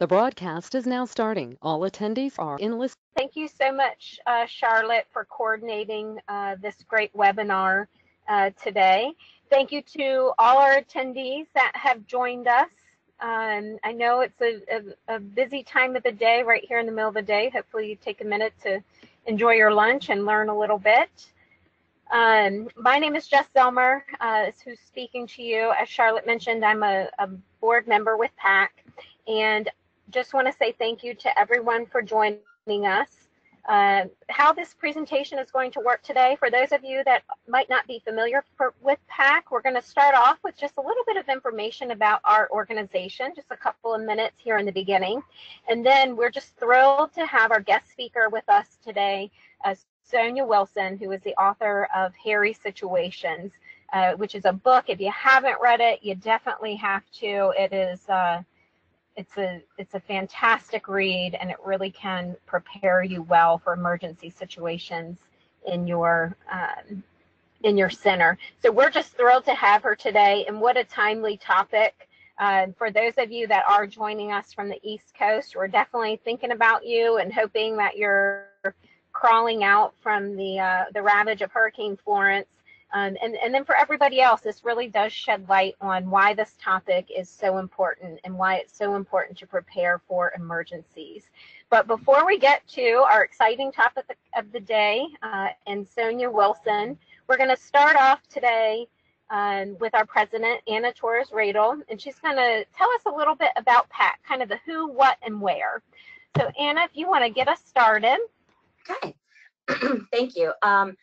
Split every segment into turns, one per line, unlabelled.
The broadcast is now starting. All attendees are in list.
Thank you so much, uh, Charlotte, for coordinating uh, this great webinar uh, today. Thank you to all our attendees that have joined us. Um, I know it's a, a, a, busy time of the day right here in the middle of the day. Hopefully you take a minute to enjoy your lunch and learn a little bit. Um, my name is Jess Zelmer, uh, who's speaking to you. As Charlotte mentioned, I'm a, a board member with PAC, and just want to say thank you to everyone for joining us. Uh, how this presentation is going to work today, for those of you that might not be familiar for, with PAC, we're going to start off with just a little bit of information about our organization, just a couple of minutes here in the beginning. And then we're just thrilled to have our guest speaker with us today, uh, Sonia Wilson, who is the author of Hairy Situations, uh, which is a book. If you haven't read it, you definitely have to. It is uh, it's a it's a fantastic read and it really can prepare you well for emergency situations in your um, in your center. So we're just thrilled to have her today and what a timely topic. Uh, for those of you that are joining us from the East Coast, we're definitely thinking about you and hoping that you're crawling out from the uh, the ravage of Hurricane Florence um, and, and then for everybody else, this really does shed light on why this topic is so important and why it's so important to prepare for emergencies. But before we get to our exciting topic of the day uh, and Sonia Wilson, we're going to start off today um, with our president, Anna Torres Radel, and she's going to tell us a little bit about PAC, kind of the who, what, and where. So Anna, if you want to get us started.
Okay, thank you. Um,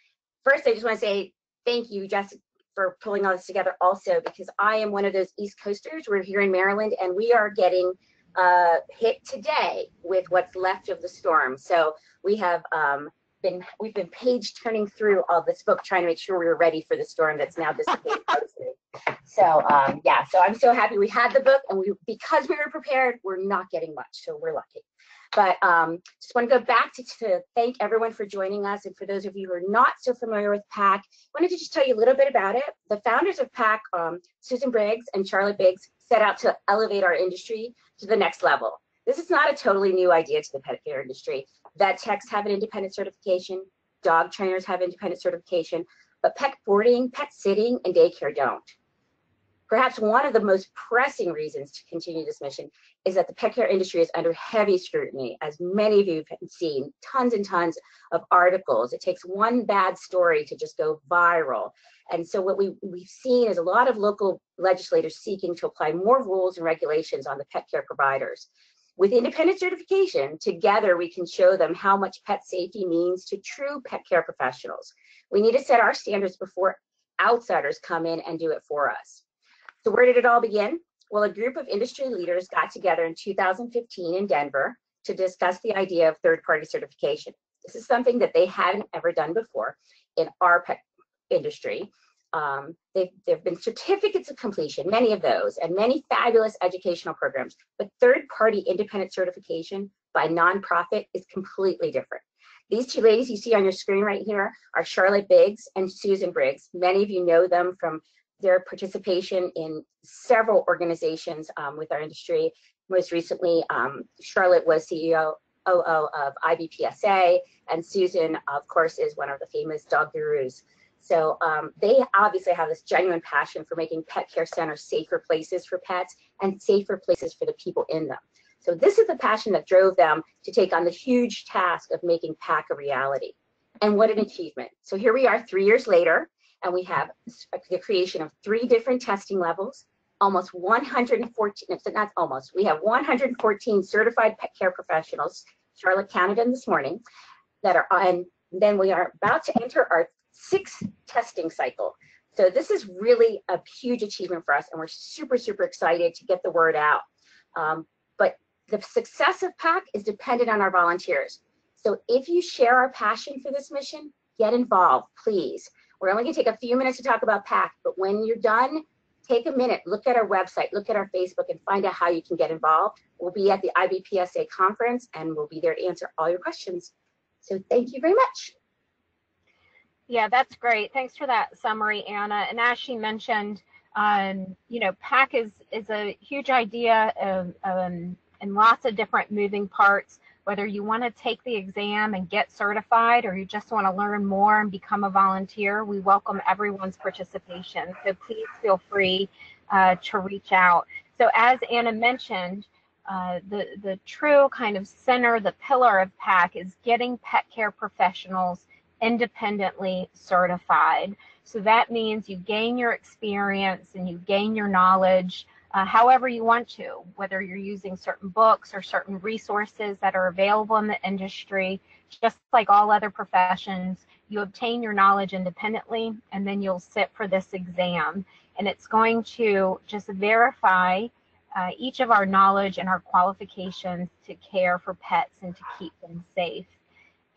first, I just want to say thank you, Jessica, for pulling all this together also, because I am one of those East Coasters. We're here in Maryland and we are getting uh, hit today with what's left of the storm. So we have um, been, we've been page turning through all this book, trying to make sure we were ready for the storm that's now dissipated. so um, yeah, so I'm so happy we had the book and we, because we were prepared, we're not getting much. So we're lucky. But um, just want to go back to, to thank everyone for joining us. And for those of you who are not so familiar with PAC, wanted to just tell you a little bit about it. The founders of PAC, um, Susan Briggs and Charlotte Biggs, set out to elevate our industry to the next level. This is not a totally new idea to the pet care industry. Vet techs have an independent certification, dog trainers have independent certification, but pet boarding, pet sitting, and daycare don't. Perhaps one of the most pressing reasons to continue this mission is that the pet care industry is under heavy scrutiny. As many of you have seen, tons and tons of articles. It takes one bad story to just go viral. And so what we, we've seen is a lot of local legislators seeking to apply more rules and regulations on the pet care providers. With independent certification, together we can show them how much pet safety means to true pet care professionals. We need to set our standards before outsiders come in and do it for us. So where did it all begin? Well, a group of industry leaders got together in 2015 in Denver to discuss the idea of third-party certification. This is something that they hadn't ever done before in our industry. Um, there have been certificates of completion, many of those, and many fabulous educational programs, but third-party independent certification by nonprofit is completely different. These two ladies you see on your screen right here are Charlotte Biggs and Susan Briggs. Many of you know them from their participation in several organizations um, with our industry. Most recently, um, Charlotte was CEO OO of IBPSA, and Susan, of course, is one of the famous dog gurus. So um, they obviously have this genuine passion for making pet care centers safer places for pets and safer places for the people in them. So this is the passion that drove them to take on the huge task of making PAC a reality. And what an achievement. So here we are three years later, and we have the creation of three different testing levels, almost 114, not almost, we have 114 certified pet care professionals, Charlotte counted this morning, that are on, then we are about to enter our sixth testing cycle. So this is really a huge achievement for us and we're super, super excited to get the word out. Um, but the success of PAC is dependent on our volunteers. So if you share our passion for this mission, get involved, please. We're only gonna take a few minutes to talk about PAC, but when you're done, take a minute, look at our website, look at our Facebook and find out how you can get involved. We'll be at the IBPSA conference and we'll be there to answer all your questions. So thank you very much.
Yeah, that's great. Thanks for that summary, Anna. And as she mentioned, um, you know, PAC is, is a huge idea um, and lots of different moving parts. Whether you want to take the exam and get certified or you just want to learn more and become a volunteer, we welcome everyone's participation. So please feel free uh, to reach out. So as Anna mentioned, uh, the, the true kind of center, the pillar of PAC is getting pet care professionals independently certified. So that means you gain your experience and you gain your knowledge uh, however you want to, whether you're using certain books or certain resources that are available in the industry, just like all other professions, you obtain your knowledge independently and then you'll sit for this exam. And it's going to just verify uh, each of our knowledge and our qualifications to care for pets and to keep them safe.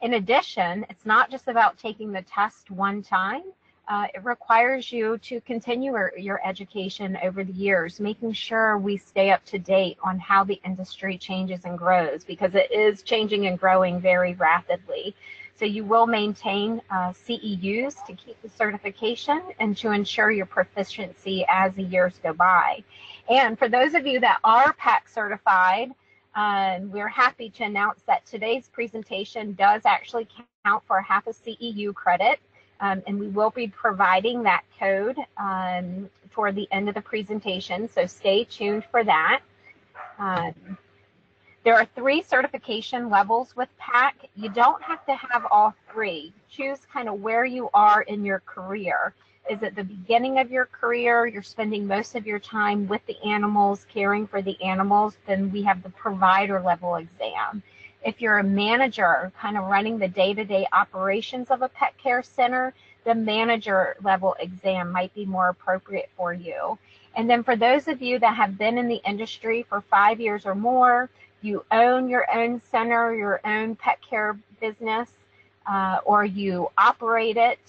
In addition, it's not just about taking the test one time. Uh, it requires you to continue your, education over the years, making sure we stay up to date on how the industry changes and grows because it is changing and growing very rapidly. So you will maintain uh, CEUs to keep the certification and to ensure your proficiency as the years go by. And for those of you that are PAC certified, um, we're happy to announce that today's presentation does actually count for half a CEU credit. Um, and we will be providing that code um, toward the end of the presentation, so stay tuned for that. Um, there are three certification levels with PAC. You don't have to have all three. Choose kind of where you are in your career. Is it the beginning of your career? You're spending most of your time with the animals, caring for the animals, then we have the provider level exam. If you're a manager, kind of running the day to day operations of a pet care center, the manager level exam might be more appropriate for you. And then for those of you that have been in the industry for five years or more, you own your own center, your own pet care business, uh, or you operate it.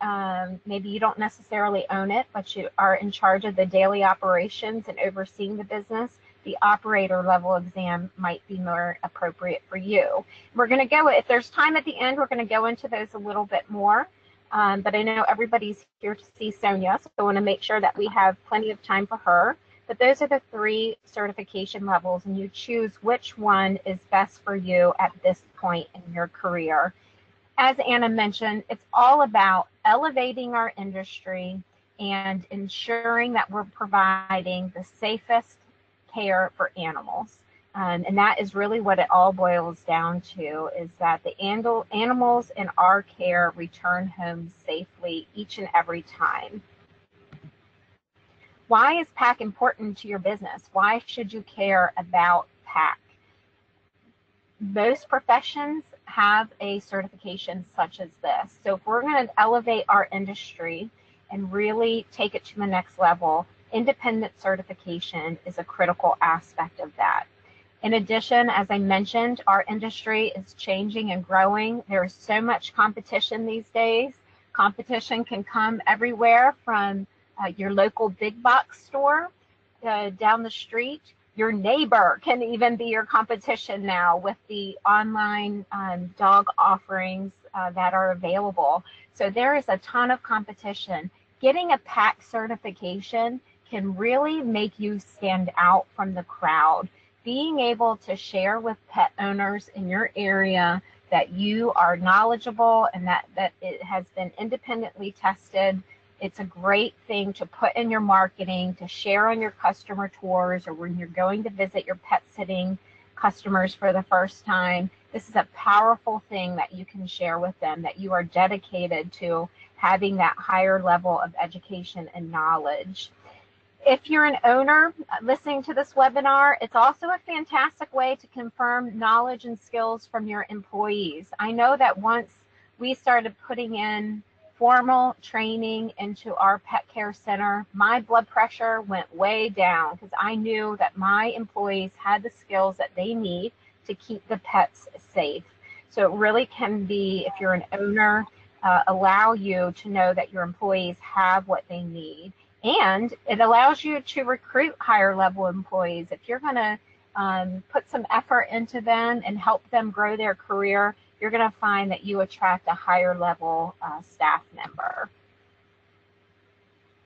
Um, maybe you don't necessarily own it, but you are in charge of the daily operations and overseeing the business. The operator level exam might be more appropriate for you. We're going to go, if there's time at the end, we're going to go into those a little bit more. Um, but I know everybody's here to see Sonia, so I want to make sure that we have plenty of time for her. But those are the three certification levels, and you choose which one is best for you at this point in your career. As Anna mentioned, it's all about elevating our industry and ensuring that we're providing the safest care for animals. Um, and that is really what it all boils down to is that the animals in our care return home safely each and every time. Why is PAC important to your business? Why should you care about PAC? Most professions have a certification such as this. So if we're going to elevate our industry and really take it to the next level, independent certification is a critical aspect of that. In addition, as I mentioned, our industry is changing and growing. There is so much competition these days. Competition can come everywhere from uh, your local big box store uh, down the street. Your neighbor can even be your competition now with the online um, dog offerings uh, that are available. So there is a ton of competition. Getting a PAC certification can really make you stand out from the crowd. Being able to share with pet owners in your area that you are knowledgeable and that, that it has been independently tested it's a great thing to put in your marketing, to share on your customer tours or when you're going to visit your pet sitting customers for the first time. This is a powerful thing that you can share with them that you are dedicated to having that higher level of education and knowledge. If you're an owner listening to this webinar, it's also a fantastic way to confirm knowledge and skills from your employees. I know that once we started putting in formal training into our pet care center, my blood pressure went way down because I knew that my employees had the skills that they need to keep the pets safe. So it really can be, if you're an owner, uh, allow you to know that your employees have what they need. And it allows you to recruit higher level employees. If you're going to um, put some effort into them and help them grow their career, you're going to find that you attract a higher level uh, staff member.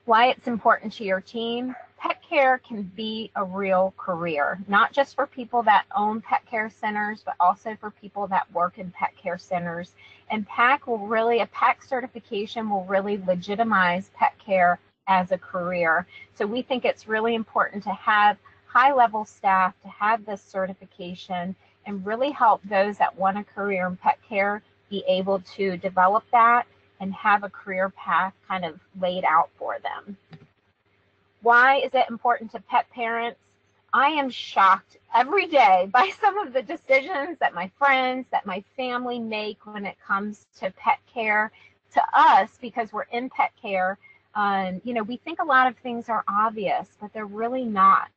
Why it's important to your team. Pet care can be a real career, not just for people that own pet care centers, but also for people that work in pet care centers. And PAC will really, a PAC certification will really legitimize pet care as a career. So we think it's really important to have high level staff to have this certification and really help those that want a career in pet care be able to develop that and have a career path kind of laid out for them. Why is it important to pet parents? I am shocked every day by some of the decisions that my friends, that my family make when it comes to pet care. To us, because we're in pet care, um, you know, we think a lot of things are obvious, but they're really not.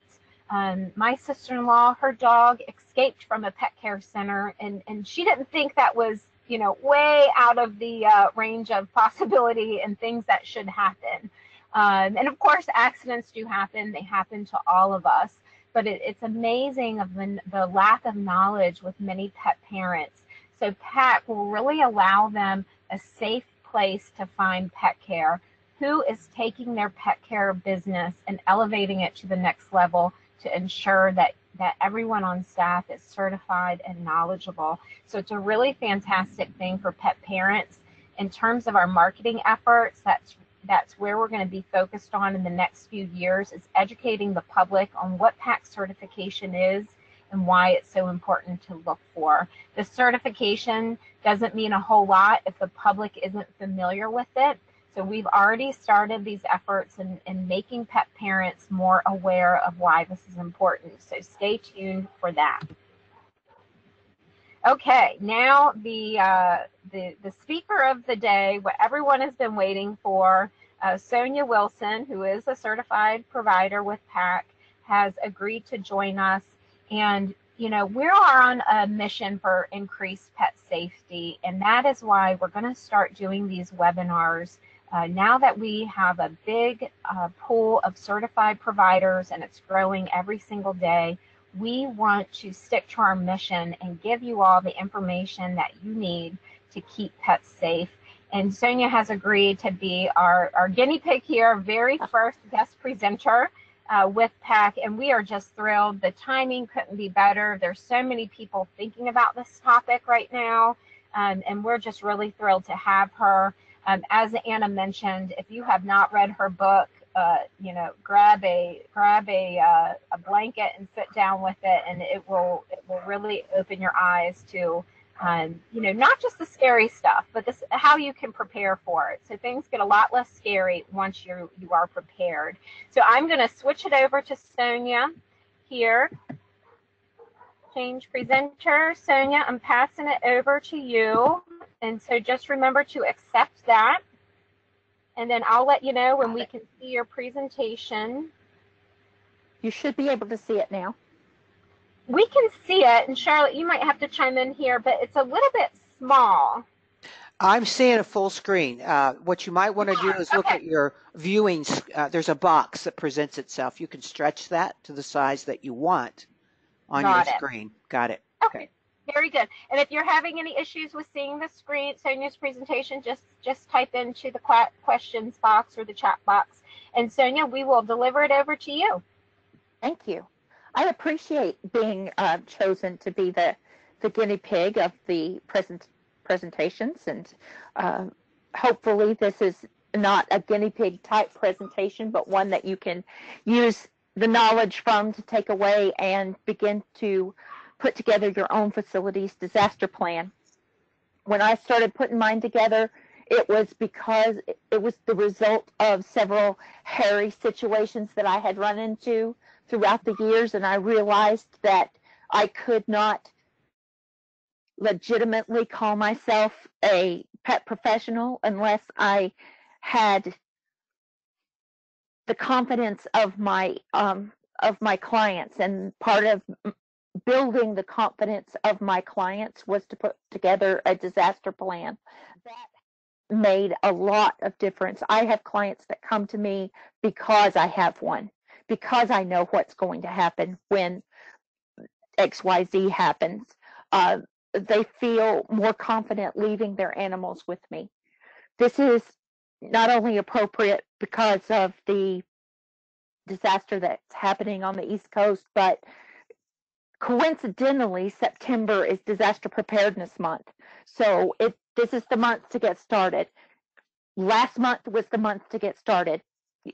Um, my sister-in-law, her dog escaped from a pet care center, and and she didn't think that was you know way out of the uh, range of possibility and things that should happen. Um, and of course, accidents do happen; they happen to all of us. But it, it's amazing of the, the lack of knowledge with many pet parents. So PAC will really allow them a safe place to find pet care. Who is taking their pet care business and elevating it to the next level to ensure that that everyone on staff is certified and knowledgeable. So it's a really fantastic thing for pet parents. In terms of our marketing efforts, that's that's where we're going to be focused on in the next few years is educating the public on what PAC certification is and why it's so important to look for. The certification doesn't mean a whole lot if the public isn't familiar with it. So we've already started these efforts in, in making pet parents more aware of why this is important. So stay tuned for that. Okay, now the, uh, the, the speaker of the day, what everyone has been waiting for, uh, Sonia Wilson, who is a certified provider with PAC, has agreed to join us. And, you know, we are on a mission for increased pet safety, and that is why we're going to start doing these webinars uh, now that we have a big uh, pool of certified providers and it's growing every single day, we want to stick to our mission and give you all the information that you need to keep pets safe. And Sonia has agreed to be our, our guinea pig here, very first guest presenter uh, with PAC, and we are just thrilled. The timing couldn't be better. There's so many people thinking about this topic right now, um, and we're just really thrilled to have her. Um, as Anna mentioned, if you have not read her book, uh, you know, grab a grab a uh, a blanket and sit down with it, and it will it will really open your eyes to, um, you know, not just the scary stuff, but this how you can prepare for it. So things get a lot less scary once you you are prepared. So I'm going to switch it over to Sonia here. Change presenter, Sonia. I'm passing it over to you. And so just remember to accept that. And then I'll let you know when we can see your presentation.
You should be able to see it now.
We can see it. And Charlotte, you might have to chime in here, but it's a little bit small.
I'm seeing a full screen. Uh, what you might want to do is look at your viewing. Uh, there's a box that presents itself. You can stretch that to the size that you want on
Got
your
it.
screen. Got it.
Okay. Very good. And if you're having any issues with seeing the screen, Sonia's presentation, just just type into the questions box or the chat box. And Sonia, we will deliver it over to you.
Thank you. I appreciate being uh, chosen to be the, the guinea pig of the present presentations. And uh, hopefully this is not a guinea pig type presentation, but one that you can use the knowledge from to take away and begin to put together your own facilities disaster plan. When I started putting mine together, it was because it was the result of several hairy situations that I had run into throughout the years, and I realized that I could not legitimately call myself a pet professional unless I had the confidence of my um, of my clients and part of building the confidence of my clients was to put together a disaster plan. That made a lot of difference. I have clients that come to me because I have one, because I know what's going to happen when XYZ happens. Uh, they feel more confident leaving their animals with me. This is not only appropriate because of the disaster that's happening on the East Coast, but coincidentally, September is Disaster Preparedness Month. So it this is the month to get started. Last month was the month to get started.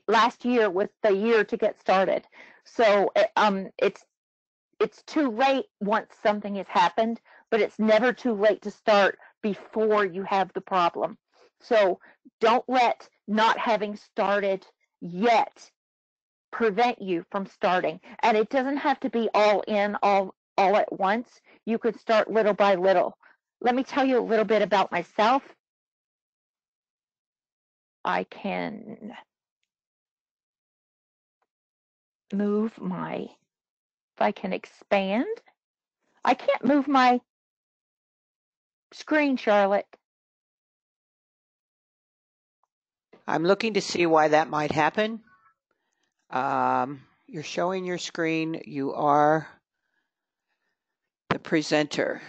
Last year was the year to get started. So eh, um, it's it's too late once something has happened, but it's never too late to start before you have the problem. So don't let not having started yet prevent you from starting. And it doesn't have to be all in all all at once. You could start little by little. Let me tell you a little bit about myself. I can move my if I can expand. I can't move my screen, Charlotte.
I'm looking to see why that might happen. Um, you're showing your screen. You are the presenter.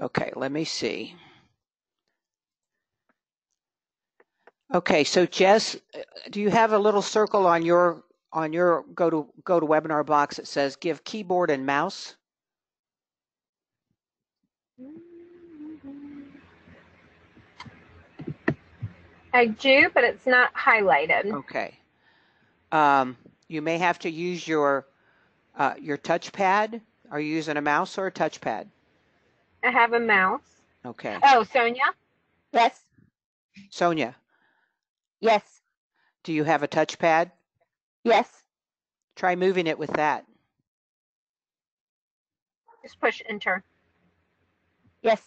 Okay, let me see. Okay, so Jess, do you have a little circle on your on your go to go to webinar box that says give keyboard and mouse?
I do, but it's not highlighted.
Okay. Um, you may have to use your uh, your touchpad. Are you using a mouse or a touchpad?
I have a mouse.
Okay.
Oh, Sonia?
Yes,
Sonia,
yes,
do you have a touchpad?
yes.
Try moving it with that.
Just push enter.
Yes,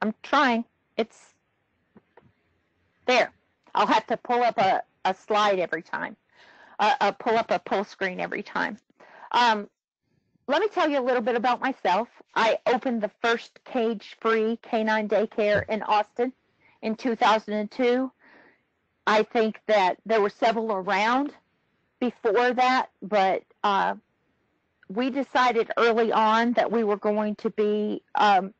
I'm trying. It's there. I'll have to pull up a, a slide every time. Uh, uh, pull up a pull screen every time. Um, let me tell you a little bit about myself. I opened the first cage-free canine daycare in Austin in 2002. I think that there were several around before that, but uh, we decided early on that we were going to be um,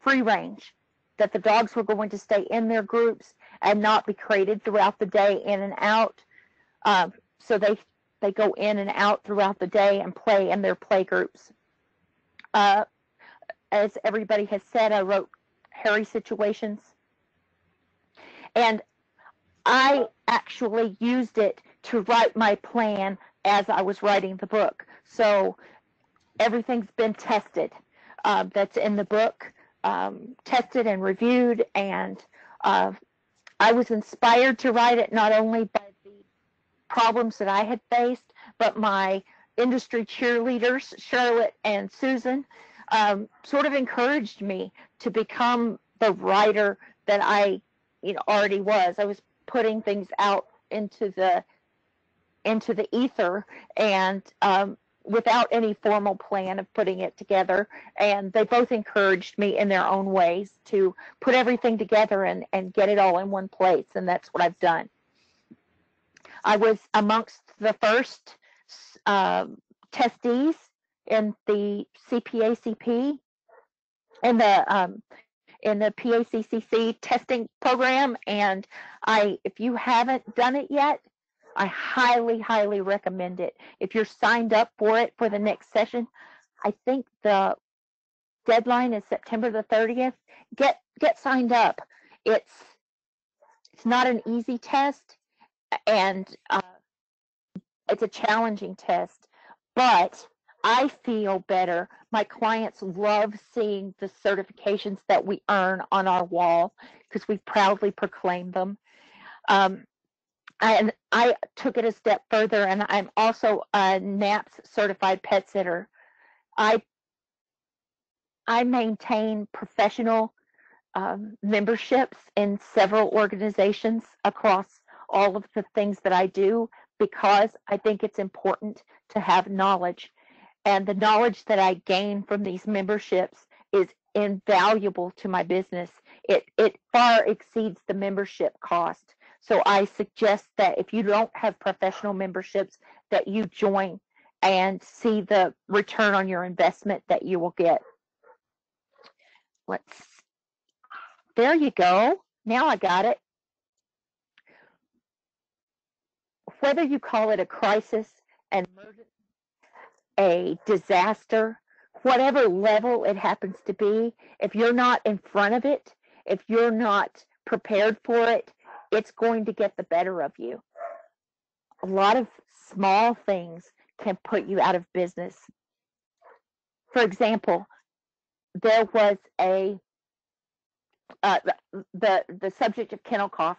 free range, that the dogs were going to stay in their groups and not be crated throughout the day in and out. Um, so they they go in and out throughout the day and play in their play groups. Uh, as everybody has said, I wrote Hairy Situations, and I actually used it to write my plan as I was writing the book. So everything's been tested uh, that's in the book, um, tested and reviewed, and uh, I was inspired to write it not only by the problems that I had faced, but my industry cheerleaders, Charlotte and Susan, um, sort of encouraged me to become the writer that I, you know, already was. I was putting things out into the into the ether and um, without any formal plan of putting it together. And they both encouraged me in their own ways to put everything together and, and get it all in one place. And that's what I've done. I was amongst the first uh, testees in the CPACP in the um, in the PACCC testing program, and I, if you haven't done it yet, I highly, highly recommend it. If you're signed up for it for the next session, I think the deadline is September the 30th. Get get signed up. It's it's not an easy test, and uh, it's a challenging test, but I feel better. My clients love seeing the certifications that we earn on our wall because we proudly proclaim them. Um, and I took it a step further, and I'm also a NAPPS certified pet sitter. I I maintain professional um, memberships in several organizations across all of the things that I do because I think it's important to have knowledge. And the knowledge that I gain from these memberships is invaluable to my business. It it far exceeds the membership cost. So I suggest that if you don't have professional memberships, that you join and see the return on your investment that you will get. Let's, there you go. Now I got it. Whether you call it a crisis, an emergency, a disaster, whatever level it happens to be, if you're not in front of it, if you're not prepared for it, it's going to get the better of you. A lot of small things can put you out of business. For example, there was a uh, the the subject of kennel cough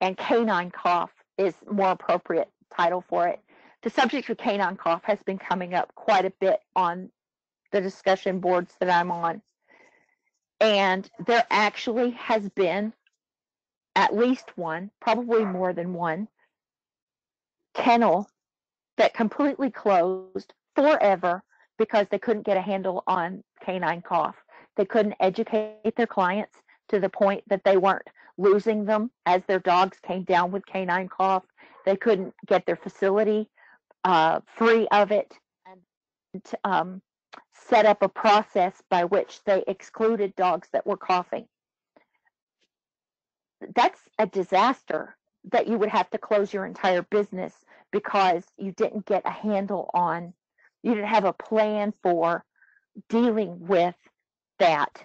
and canine cough is more appropriate title for it. The subject of canine cough has been coming up quite a bit on the discussion boards that I'm on. And there actually has been at least one, probably more than one, kennel that completely closed forever because they couldn't get a handle on canine cough. They couldn't educate their clients to the point that they weren't losing them as their dogs came down with canine cough. They couldn't get their facility uh, free of it and um, set up a process by which they excluded dogs that were coughing. That's a disaster that you would have to close your entire business because you didn't get a handle on, you didn't have a plan for dealing with that.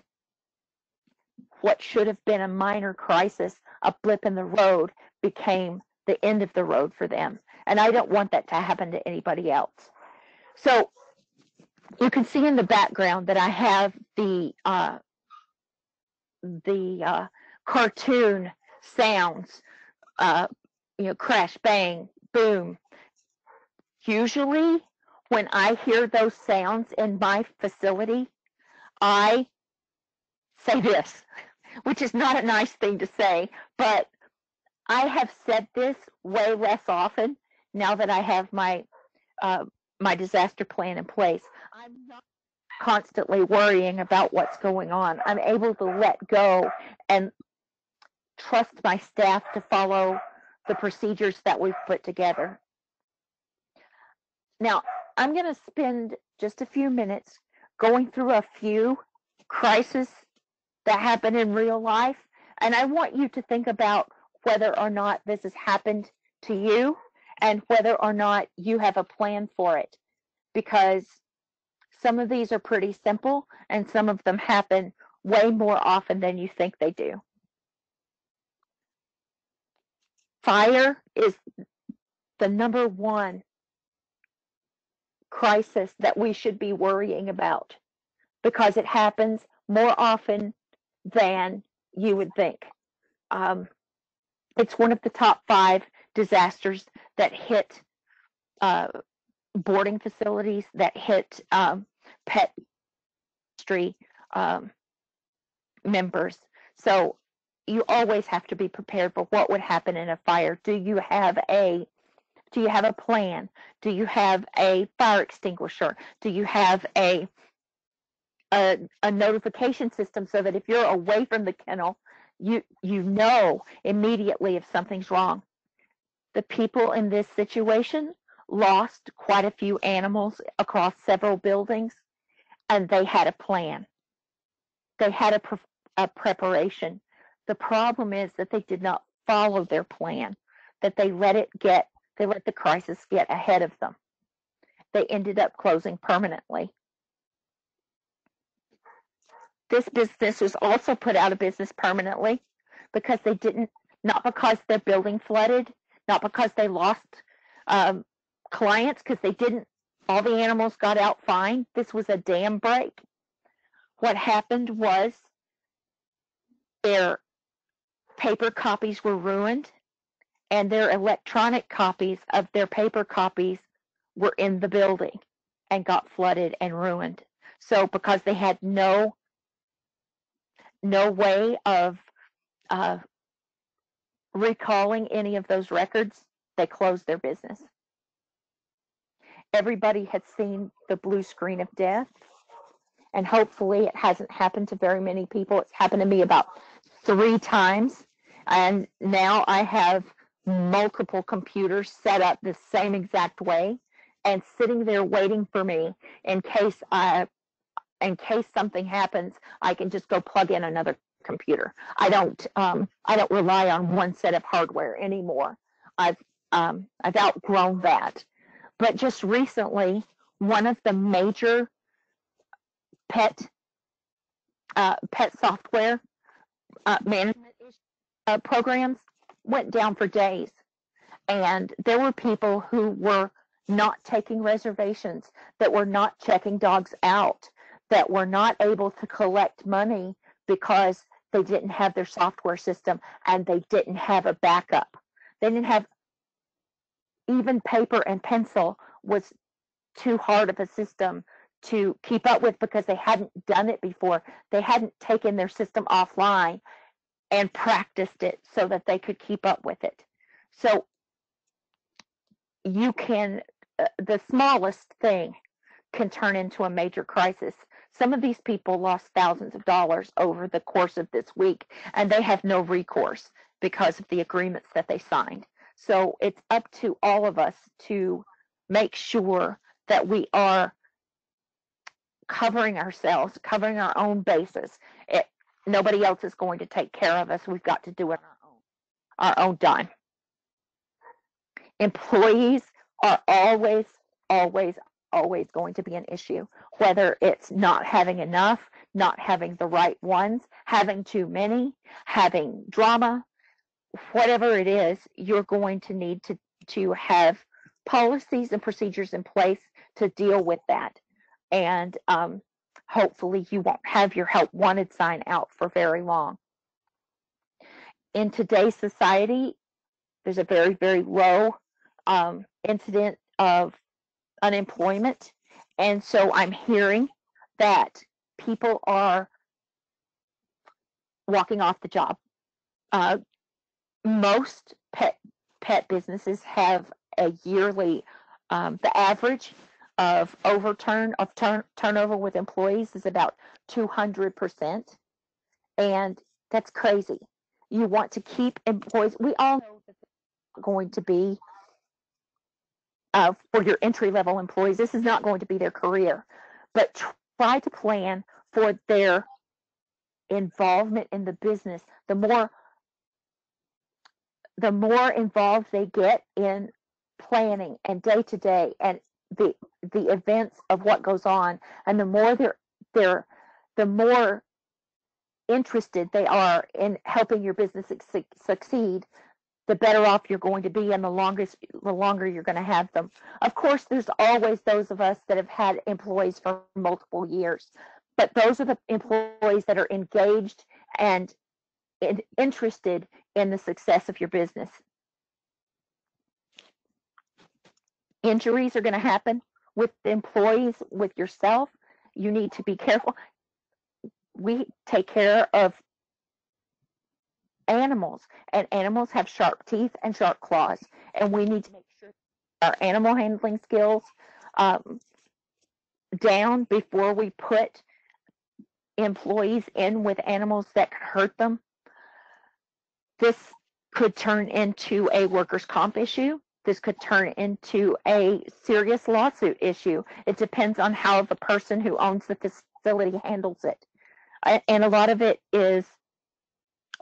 What should have been a minor crisis, a blip in the road, became the end of the road for them. And I don't want that to happen to anybody else. So you can see in the background that I have the uh, the uh, cartoon sounds, uh, you know, crash, bang, boom. Usually, when I hear those sounds in my facility, I say this, which is not a nice thing to say, but I have said this way less often now that I have my uh, my disaster plan in place. I'm not constantly worrying about what's going on. I'm able to let go and trust my staff to follow the procedures that we've put together. Now, I'm going to spend just a few minutes going through a few crises that happen in real life. And I want you to think about whether or not this has happened to you and whether or not you have a plan for it. Because some of these are pretty simple and some of them happen way more often than you think they do. Fire is the number one crisis that we should be worrying about because it happens more often than you would think. Um, it's one of the top five disasters that hit uh, boarding facilities, that hit um, pet industry um, members. So you always have to be prepared for what would happen in a fire. Do you have a do you have a plan? Do you have a fire extinguisher? Do you have a a, a notification system so that if you're away from the kennel, you you know immediately if something's wrong. The people in this situation lost quite a few animals across several buildings, and they had a plan. They had a, pre- a preparation. The problem is that they did not follow their plan, that they let it get, they let the crisis get ahead of them. They ended up closing permanently. This business was also put out of business permanently because they didn't, not because their building flooded, not because they lost um, clients, because they didn't, all the animals got out fine. This was a dam break. What happened was their paper copies were ruined and their electronic copies of their paper copies were in the building and got flooded and ruined. So because they had no no way of uh, recalling any of those records, they closed their business. Everybody had seen the blue screen of death, and hopefully it hasn't happened to very many people. It's happened to me about three times, and now I have multiple computers set up the same exact way and sitting there waiting for me in case I in case something happens, I can just go plug in another computer. I don't um, I don't rely on one set of hardware anymore. I've um, I've outgrown that. but just recently, one of the major pet uh, pet software uh, management uh, programs went down for days, and there were people who were not taking reservations, that were not checking dogs out, that were not able to collect money because they didn't have their software system and they didn't have a backup. They didn't have even paper and pencil was too hard of a system to keep up with because they hadn't done it before. They hadn't taken their system offline and practiced it so that they could keep up with it. So you can, uh, the smallest thing can turn into a major crisis. Some of these people lost thousands of dollars over the course of this week, and they have no recourse because of the agreements that they signed. So it's up to all of us to make sure that we are covering ourselves, covering our own bases. Nobody else is going to take care of us. We've got to do it on our own, our own dime. Employees are always, always, always going to be an issue, whether it's not having enough, not having the right ones, having too many, having drama, whatever it is, you're going to need to, to have policies and procedures in place to deal with that. And um, hopefully you won't have your help wanted sign out for very long. In today's society, there's a very, very low um, incident of unemployment. And so I'm hearing that people are walking off the job. Uh, most pet pet businesses have a yearly um, the average of overturn of turn, turnover with employees is about 200% and that's crazy. You want to keep employees we all know that going to be uh, for your entry level employees this is not going to be their career. But try to plan for their involvement in the business. The more the more involved they get in planning and day to day and the the events of what goes on and the more they're they're the more interested they are in helping your business su- succeed the better off you're going to be and the longest the longer you're going to have them of course there's always those of us that have had employees for multiple years but those are the employees that are engaged and interested in the success of your business. Injuries are going to happen with employees, with yourself. You need to be careful. We take care of animals, and animals have sharp teeth and sharp claws, and we need to make sure our animal handling skills um, down before we put employees in with animals that could hurt them this could turn into a workers' comp issue. This could turn into a serious lawsuit issue. It depends on how the person who owns the facility handles it. And a lot of it is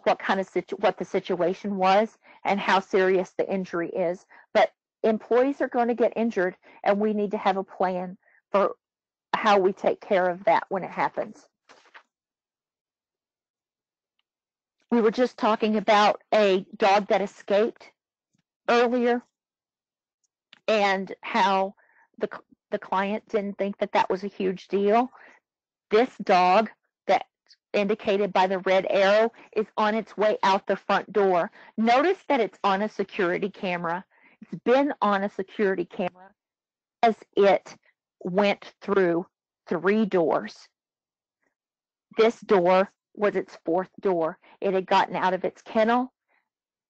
what kind of situ- what the situation was and how serious the injury is. But employees are going to get injured, and we need to have a plan for how we take care of that when it happens. we were just talking about a dog that escaped earlier and how the the client didn't think that that was a huge deal. This dog that indicated by the red arrow is on its way out the front door. Notice that it's on a security camera. It's been on a security camera as it went through three doors. This door was its fourth door. It had gotten out of its kennel,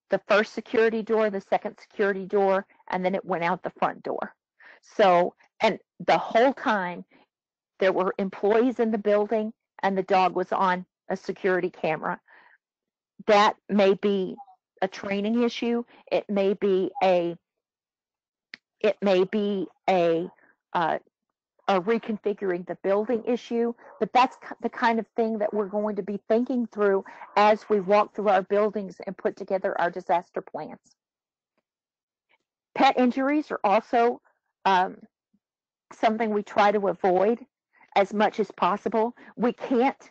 the first security door, the second security door, and then it went out the front door. So, and the whole time there were employees in the building and the dog was on a security camera. That may be a training issue. It may be a it may be a uh, uh, reconfiguring the building issue, but that's the kind of thing that we're going to be thinking through as we walk through our buildings and put together our disaster plans. Pet injuries are also um, something we try to avoid as much as possible. We can't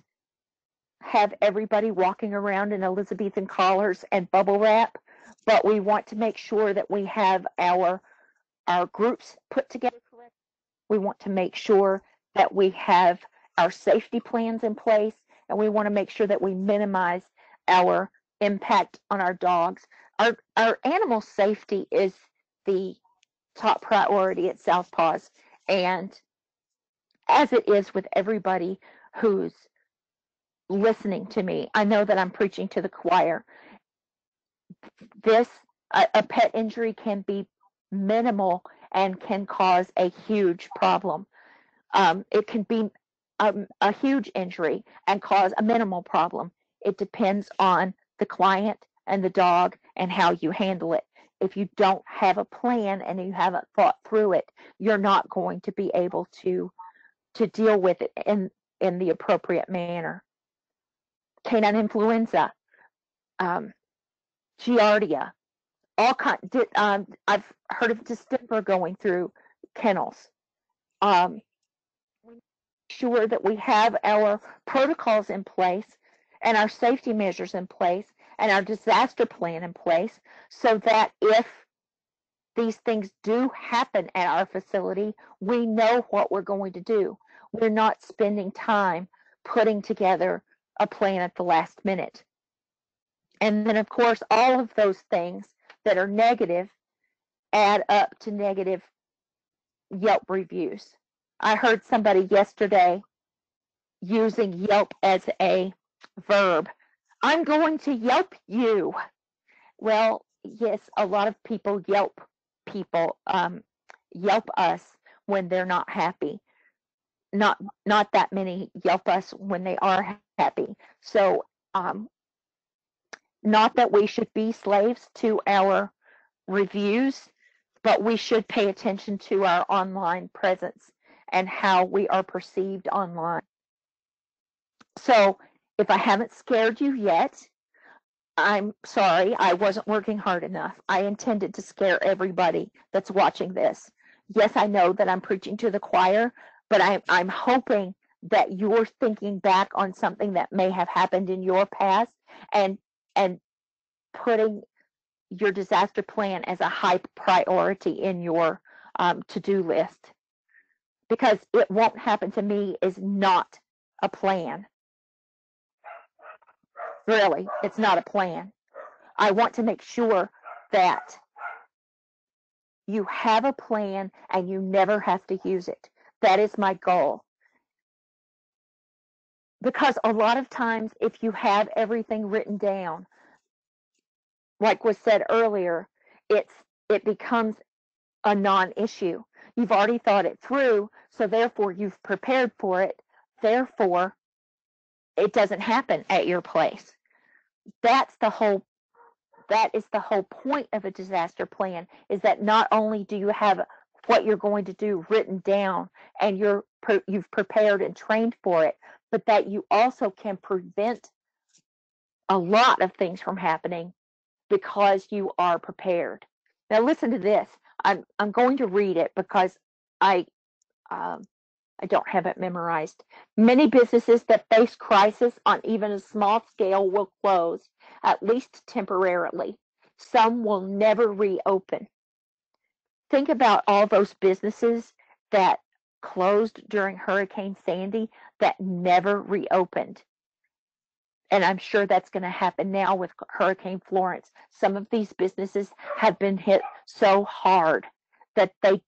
have everybody walking around in Elizabethan collars and bubble wrap, but we want to make sure that we have our our groups put together. We want to make sure that we have our safety plans in place, and we want to make sure that we minimize our impact on our dogs. Our our animal safety is the top priority at Southpaws, and as it is with everybody who's listening to me, I know that I'm preaching to the choir. This a, a pet injury can be minimal and can cause a huge problem. Um, it can be um, a huge injury and cause a minimal problem. It depends on the client and the dog and how you handle it. If you don't have a plan and you haven't thought through it, you're not going to be able to to deal with it in in the appropriate manner. Canine influenza, um, giardia, all kind. Um, I've heard of distemper going through kennels. Um, sure that we have our protocols in place and our safety measures in place and our disaster plan in place so that if these things do happen at our facility, we know what we're going to do. We're not spending time putting together a plan at the last minute. And then, of course, all of those things that are negative add up to negative Yelp reviews. I heard somebody yesterday using Yelp as a verb. I'm going to Yelp you. Well, yes, a lot of people Yelp people um, Yelp us when they're not happy. Not not that many Yelp us when they are happy. So, um, not that we should be slaves to our reviews, but we should pay attention to our online presence and how we are perceived online. So, if I haven't scared you yet, I'm sorry, I wasn't working hard enough. I intended to scare everybody that's watching this. Yes, I know that I'm preaching to the choir, but I'm, I'm hoping that you're thinking back on something that may have happened in your past and and putting your disaster plan as a high priority in your um, to-do list. Because it won't happen to me is not a plan. Really it's not a plan. I want to make sure that you have a plan and you never have to use it. That is my goal because a lot of times if you have everything written down like was said earlier it's it becomes a non-issue. You've already thought it through so therefore you've prepared for it. Therefore it doesn't happen at your place. That's the whole that is the whole point of a disaster plan is that not only do you have what you're going to do written down and you're you've prepared and trained for it but that you also can prevent a lot of things from happening because you are prepared. Now listen to this. I'm I'm going to read it because I um, I don't have it memorized. Many businesses that face crisis on even a small scale will close, at least temporarily. Some will never reopen. Think about all those businesses that closed during Hurricane Sandy that never reopened. And I'm sure that's going to happen now with Hurricane Florence. Some of these businesses have been hit so hard that they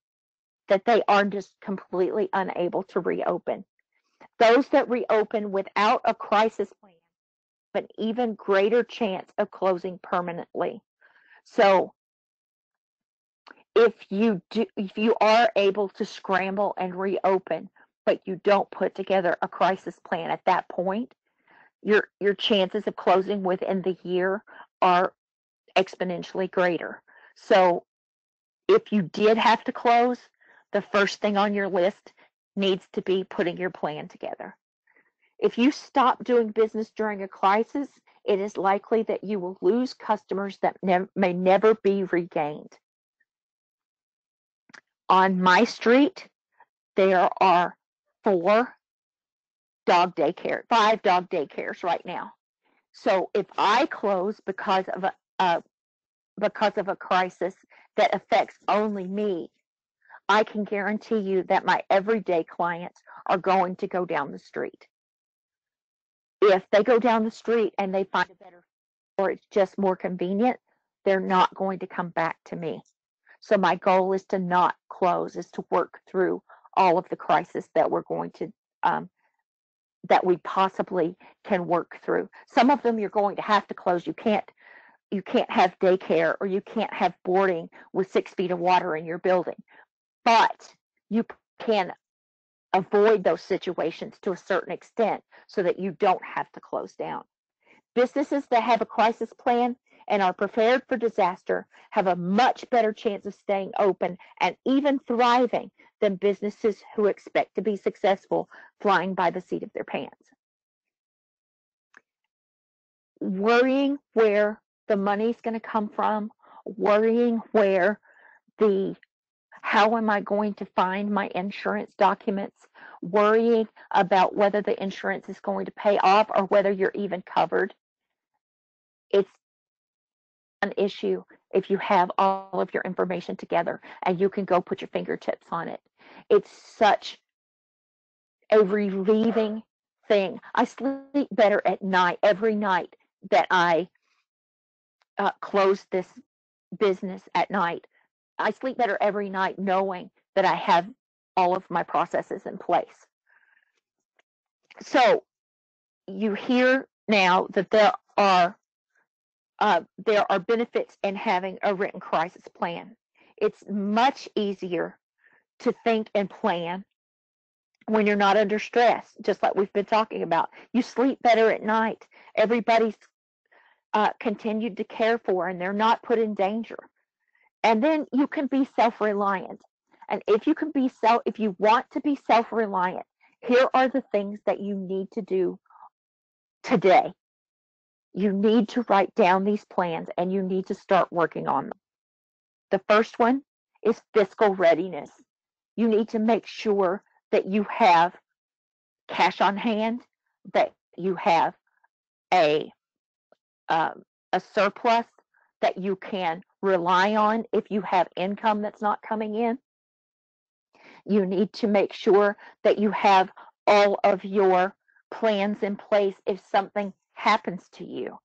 that they are just completely unable to reopen. Those that reopen without a crisis plan have an even greater chance of closing permanently. So if you do if you are able to scramble and reopen but you don't put together a crisis plan at that point your your chances of closing within the year are exponentially greater. So if you did have to close the first thing on your list needs to be putting your plan together. If you stop doing business during a crisis it is likely that you will lose customers that ne- may never be regained on my street, there are four dog daycare, five dog daycares right now. So if I close because of a, a because of a crisis that affects only me, I can guarantee you that my everyday clients are going to go down the street. If they go down the street and they find a better or it's just more convenient, they're not going to come back to me. So my goal is to not close, is to work through all of the crisis that we're going to um, that we possibly can work through. Some of them you're going to have to close. You can't you can't have daycare or you can't have boarding with six feet of water in your building. But you can avoid those situations to a certain extent so that you don't have to close down. Businesses that have a crisis plan and are prepared for disaster have a much better chance of staying open and even thriving than businesses who expect to be successful flying by the seat of their pants. Worrying where the money's going to come from, worrying where the how am I going to find my insurance documents, worrying about whether the insurance is going to pay off or whether you're even covered. It's an issue if you have all of your information together and you can go put your fingertips on it. It's such a relieving thing. I sleep better at night every night that I uh, close this business at night. I sleep better every night knowing that I have all of my processes in place. So you hear now that there are uh, there are benefits in having a written crisis plan. It's much easier to think and plan when you're not under stress, just like we've been talking about. You sleep better at night. Everybody's uh, continued to care for and they're not put in danger. And then you can be self reliant. And if you can be self, if you want to be self reliant, here are the things that you need to do today you need to write down these plans and you need to start working on them. The first one is fiscal readiness. You need to make sure that you have cash on hand, that you have a um, a surplus that you can rely on if you have income that's not coming in. You need to make sure that you have all of your plans in place if something happens to you,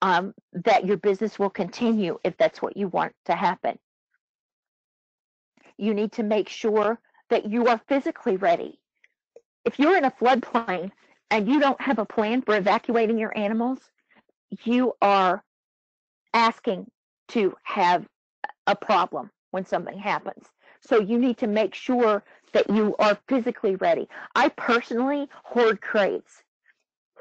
um, that your business will continue if that's what you want to happen. You need to make sure that you are physically ready. If you're in a floodplain and you don't have a plan for evacuating your animals, you are asking to have a problem when something happens. So you need to make sure that you are physically ready. I personally hoard crates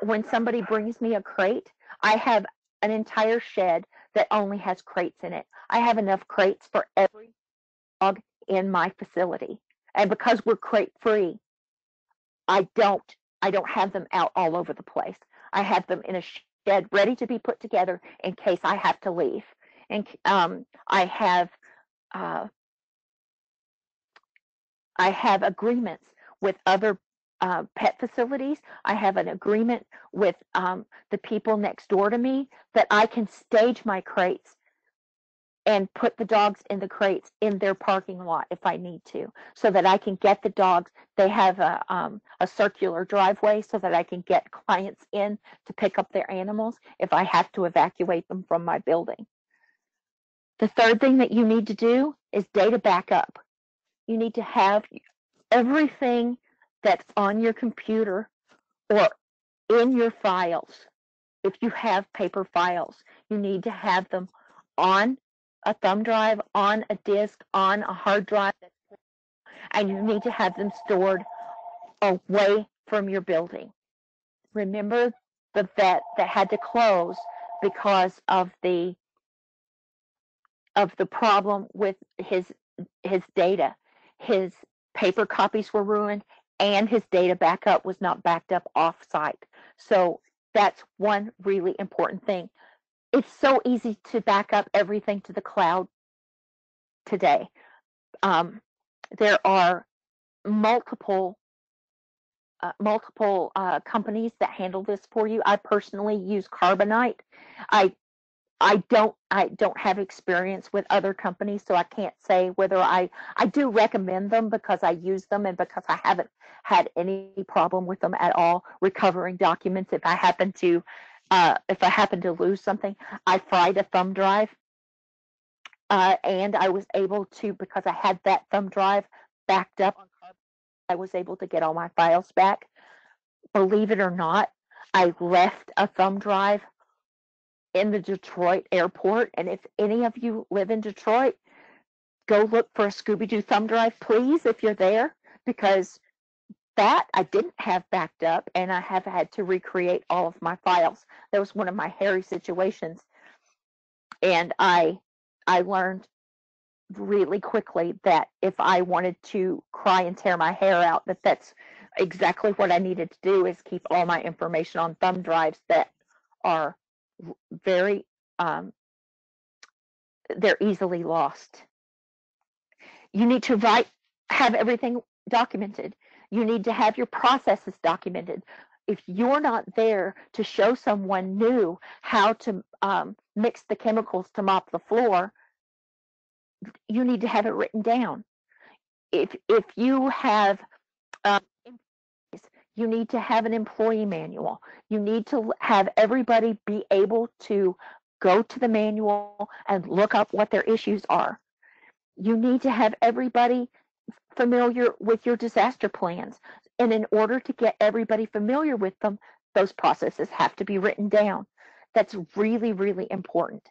when somebody brings me a crate, I have an entire shed that only has crates in it. I have enough crates for every dog in my facility. And because we're crate free, I don't I don't have them out all over the place. I have them in a shed ready to be put together in case I have to leave. And um, I have uh, I have agreements with other uh, pet facilities. I have an agreement with um, the people next door to me that I can stage my crates and put the dogs in the crates in their parking lot if I need to, so that I can get the dogs. They have a um, a circular driveway so that I can get clients in to pick up their animals if I have to evacuate them from my building. The third thing that you need to do is data backup. You need to have everything that's on your computer or in your files. If you have paper files, you need to have them on a thumb drive, on a disk, on a hard drive, and you need to have them stored away from your building. Remember the vet that had to close because of the of the problem with his his data. His paper copies were ruined and his data backup was not backed up off-site. So that's one really important thing. It's so easy to back up everything to the cloud today. Um, there are multiple uh, multiple uh, companies that handle this for you. I personally use Carbonite. I I don't I don't have experience with other companies, so I can't say whether I I do recommend them because I use them and because I haven't had any problem with them at all recovering documents if I happen to uh, if I happen to lose something. I fried a thumb drive, uh, and I was able to because I had that thumb drive backed up I was able to get all my files back. Believe it or not, I left a thumb drive in the Detroit airport. And if any of you live in Detroit, go look for a Scooby Doo thumb drive, please, if you're there, because that I didn't have backed up and I have had to recreate all of my files. That was one of my hairy situations. And I I learned really quickly that if I wanted to cry and tear my hair out, that that's exactly what I needed to do is keep all my information on thumb drives that are very um, they're easily lost. You need to write, have everything documented. You need to have your processes documented. If you're not there to show someone new how to um, mix the chemicals to mop the floor, you need to have it written down. If if you have um, you need to have an employee manual. You need to have everybody be able to go to the manual and look up what their issues are. You need to have everybody familiar with your disaster plans. And in order to get everybody familiar with them, those processes have to be written down. That's really, really important.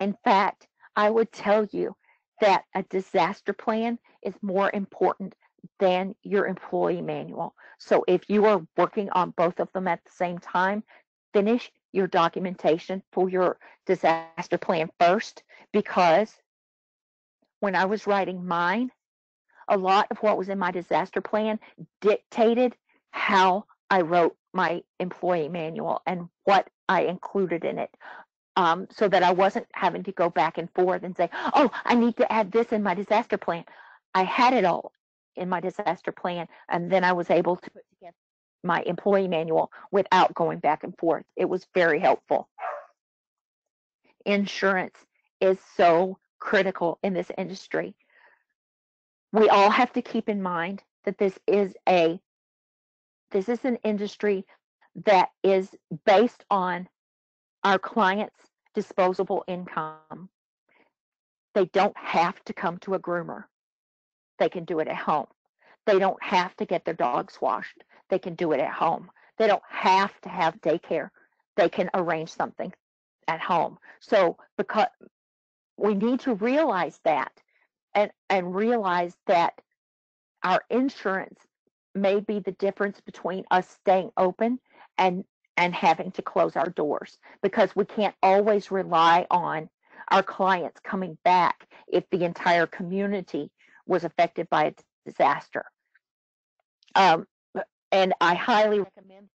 In fact, I would tell you that a disaster plan is more important than your employee manual. So if you are working on both of them at the same time, finish your documentation for your disaster plan first because when I was writing mine, a lot of what was in my disaster plan dictated how I wrote my employee manual and what I included in it um, so that I wasn't having to go back and forth and say, oh, I need to add this in my disaster plan. I had it all in my disaster plan, and then I was able to put together my employee manual without going back and forth. It was very helpful. Insurance is so critical in this industry. We all have to keep in mind that this is a this is an industry that is based on our clients' disposable income. They don't have to come to a groomer. They can do it at home. They don't have to get their dogs washed. They can do it at home. They don't have to have daycare. They can arrange something at home. So because we need to realize that and and realize that our insurance may be the difference between us staying open and and having to close our doors because we can't always rely on our clients coming back if the entire community was affected by a disaster. Um, and I highly recommend.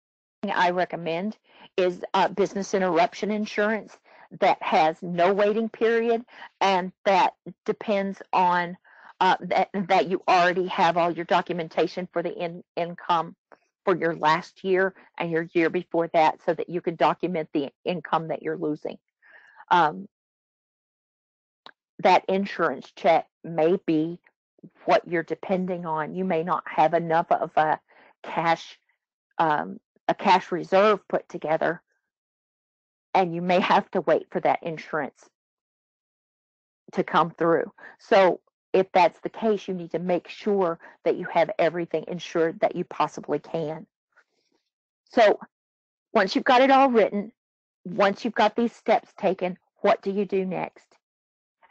I recommend is uh, business interruption insurance that has no waiting period and that depends on uh, that that you already have all your documentation for the in, income for your last year and your year before that so that you can document the income that you're losing. Um, that insurance check may be what you're depending on. You may not have enough of a cash um, a cash reserve put together, and you may have to wait for that insurance to come through. So if that's the case, you need to make sure that you have everything insured that you possibly can. So once you've got it all written, once you've got these steps taken, what do you do next?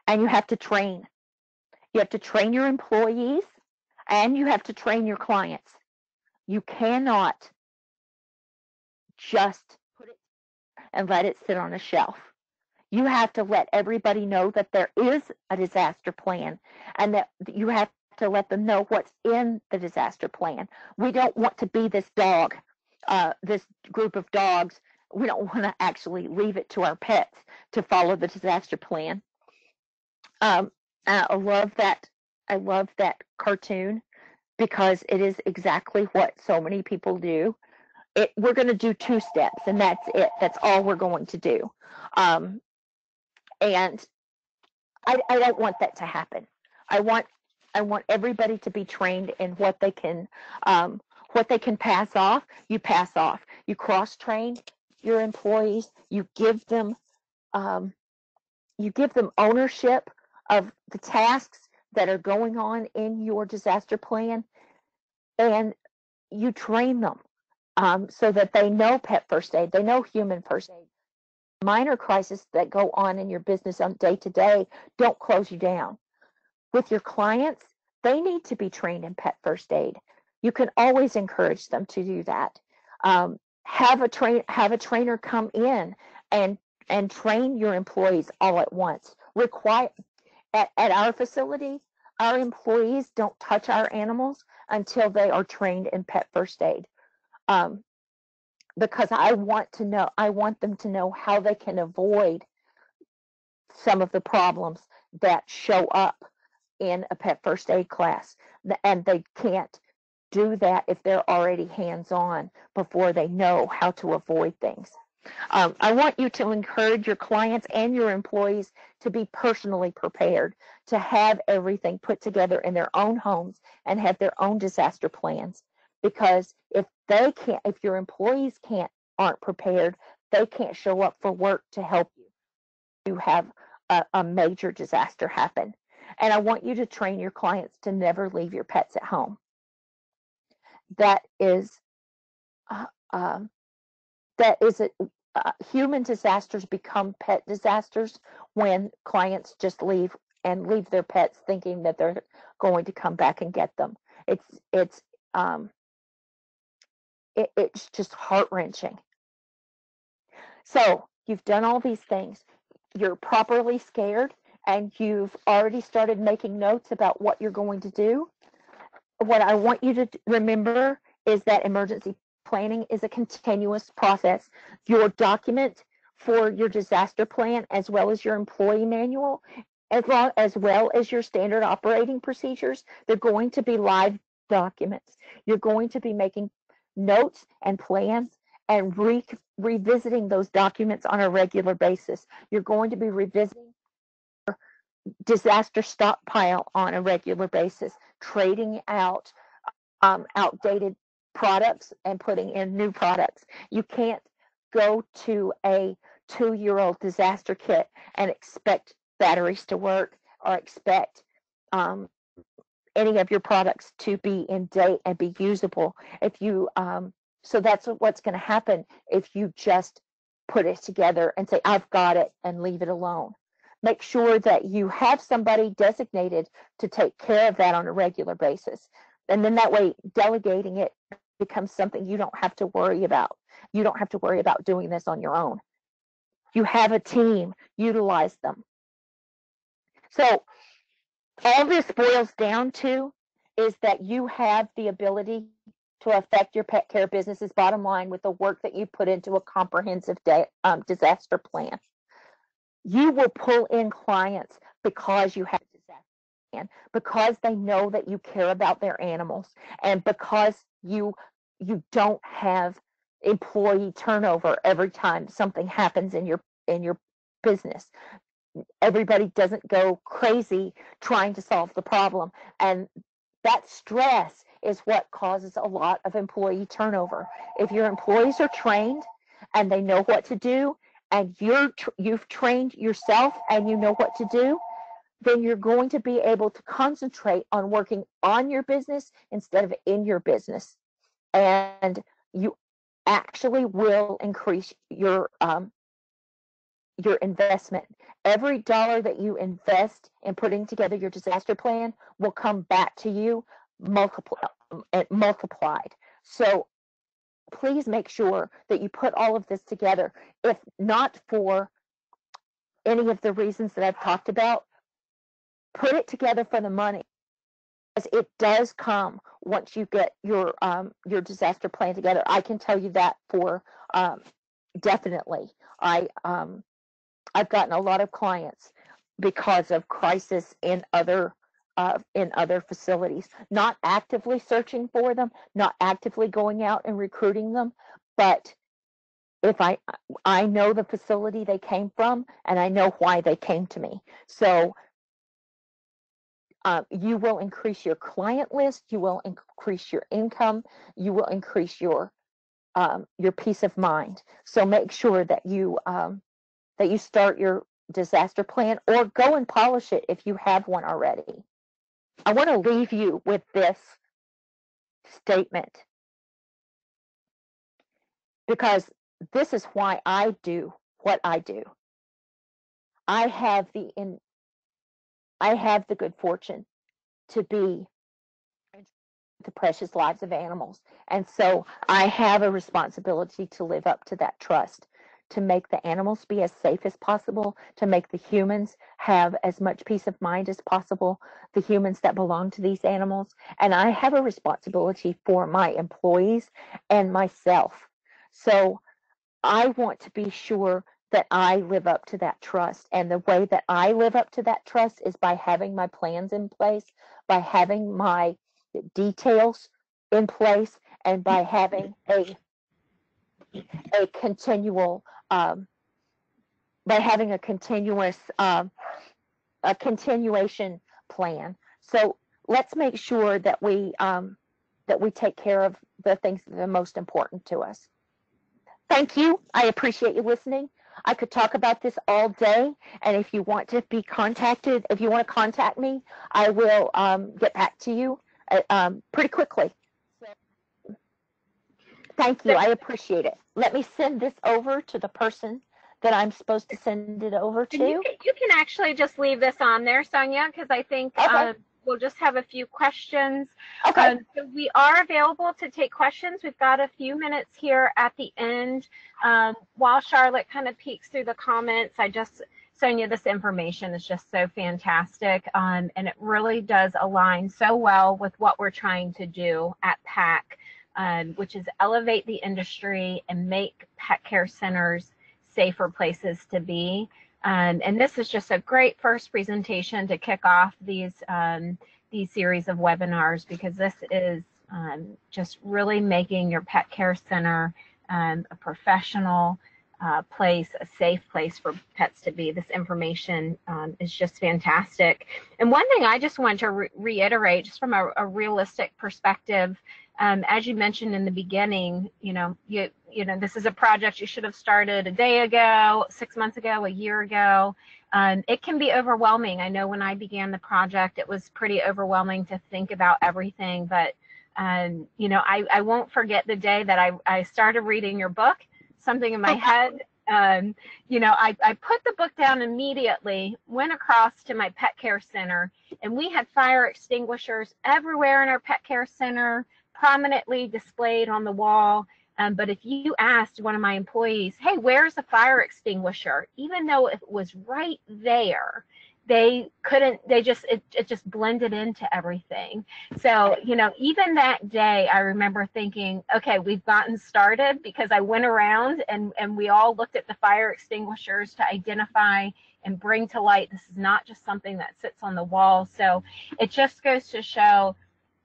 And you have to train. You have to train your employees and you have to train your clients. You cannot just put it and let it sit on a shelf you have to let everybody know that there is a disaster plan and that you have to let them know what's in the disaster plan. We don't want to be this dog, uh, this group of dogs. We don't want to actually leave it to our pets to follow the disaster plan. Um, I love that I love that cartoon because it is exactly what so many people do. It, we're going to do two steps, and that's it. That's all we're going to do. Um, and I, I don't want that to happen. I want I want everybody to be trained in what they can um, what they can pass off. You pass off. You cross train your employees. You give them um, you give them ownership of the tasks that are going on in your disaster plan, and you train them um, so that they know pet first aid. They know human first aid minor crises that go on in your business on day to day don't close you down. With your clients, they need to be trained in pet first aid. You can always encourage them to do that. Um, have a train have a trainer come in and and train your employees all at once. Require at, at our facility, our employees don't touch our animals until they are trained in pet first aid. Um, because I want to know, I want them to know how they can avoid some of the problems that show up in a pet first aid class. And they can't do that if they're already hands on before they know how to avoid things. Um, I want you to encourage your clients and your employees to be personally prepared, to have everything put together in their own homes and have their own disaster plans. Because if they can't if your employees can't aren't prepared they can't show up for work to help you you have a, a major disaster happen. And i want you to train your clients to never leave your pets at home. That is uh, um, that is a, uh, human disasters become pet disasters when clients just leave and leave their pets thinking that they're going to come back and get them it's it's um, it, it's just heart wrenching. So you've done all these things. You're properly scared and you've already started making notes about what you're going to do. What I want you to remember is that emergency planning is a continuous process. Your document for your disaster plan, as well as your employee manual, as, as well as your standard operating procedures, they're going to be live documents. You're going to be making notes and plans and re- revisiting those documents on a regular basis. You're going to be revisiting disaster stockpile on a regular basis, trading out um, outdated products and putting in new products. You can't go to a two year old disaster kit and expect batteries to work or expect um, any of your products to be in date and be usable. If you, um, so that's what's going to happen if you just put it together and say, I've got it and leave it alone. Make sure that you have somebody designated to take care of that on a regular basis. And then that way, delegating it becomes something you don't have to worry about. You don't have to worry about doing this on your own. You have a team, utilize them. So all this boils down to is that you have the ability to affect your pet care business's bottom line with the work that you put into a comprehensive um, disaster plan. You will pull in clients because you have a disaster plan, because they know that you care about their animals, and because you you don't have employee turnover every time something happens in your in your business everybody doesn't go crazy trying to solve the problem. And that stress is what causes a lot of employee turnover. If your employees are trained and they know what to do, and you're you've trained yourself and you know what to do, then you're going to be able to concentrate on working on your business instead of in your business, and you actually will increase your um, your investment. Every dollar that you invest in putting together your disaster plan will come back to you. Uh, multiplied. So please make sure that you put all of this together. If not for any of the reasons that I've talked about, put it together for the money. Because it does come once you get your um, your disaster plan together. I can tell you that for um, definitely. I um, I've gotten a lot of clients because of crisis in other uh, in other facilities. Not actively searching for them, not actively going out and recruiting them, but if I I know the facility they came from and I know why they came to me. So uh, you will increase your client list, you will increase your income, you will increase your um, your peace of mind. So make sure that you um, that you start your disaster plan or go and polish it if you have one already. I want to leave you with this statement because this is why I do what I do. I have the in I have the good fortune to be the precious lives of animals. And so I have a responsibility to live up to that trust, to make the animals be as safe as possible, to make the humans have as much peace of mind as possible, the humans that belong to these animals. And I have a responsibility for my employees and myself. So I want to be sure that I live up to that trust. And the way that I live up to that trust is by having my plans in place, by having my details in place, and by having a a continual um, by having a continuous um, a continuation plan. So let's make sure that we um, that we take care of the things that are most important to us. Thank you. I appreciate you listening. I could talk about this all day, and if you want to be contacted, if you want to contact me, I will um, get back to you uh, um, pretty quickly. Thank you. I appreciate it. Let me send this over to the person that I'm supposed to send it over to.
You can, you can actually just leave this on there, Sonia, because I think
Okay.
um, we'll just have a few questions.
Okay.
Um, so we are available to take questions. We've got a few minutes here at the end. Um, while Charlotte kind of peeks through the comments, I just, Sonia, this information is just so fantastic. Um, and it really does align so well with what we're trying to do at PAC, um, which is elevate the industry and make pet care centers safer places to be. Um, and this is just a great first presentation to kick off these um, these series of webinars because this is um, just really making your pet care center um, a professional uh, place, a safe place for pets to be. This information um, is just fantastic. And one thing I just want to re- reiterate, just from a, a realistic perspective, um, as you mentioned in the beginning, you know, you you know, this is a project you should have started a day ago, six months ago, a year ago. Um, it can be overwhelming. I know when I began the project, it was pretty overwhelming to think about everything. But um, you know, I, I won't forget the day that I, I started reading your book, something in my head. Um, you know, I, I put the book down immediately, went across to my pet care center, and we had fire extinguishers everywhere in our pet care center prominently displayed on the wall. Um, but if you asked one of my employees, hey, where's the fire extinguisher? Even though it was right there, they couldn't, they just, it, it just blended into everything. So, you know, even that day, I remember thinking, okay, we've gotten started because I went around and, and we all looked at the fire extinguishers to identify and bring to light this is not just something that sits on the wall. So it just goes to show